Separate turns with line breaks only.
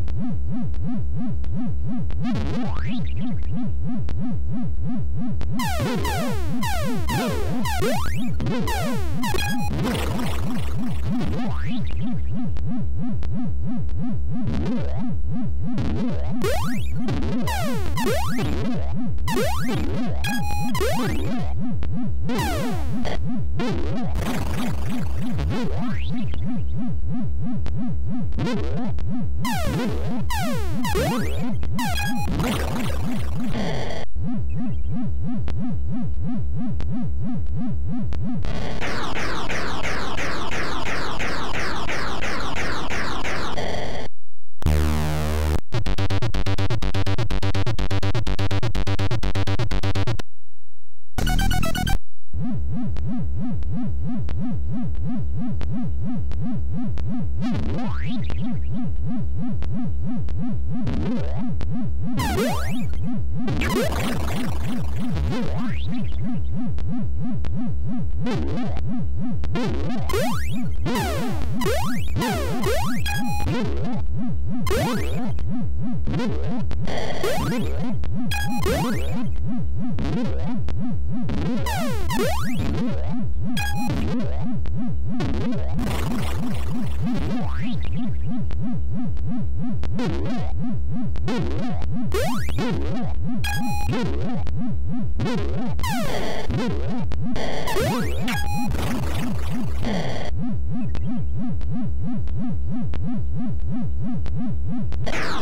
Woo! Woo! Woo! Ugh!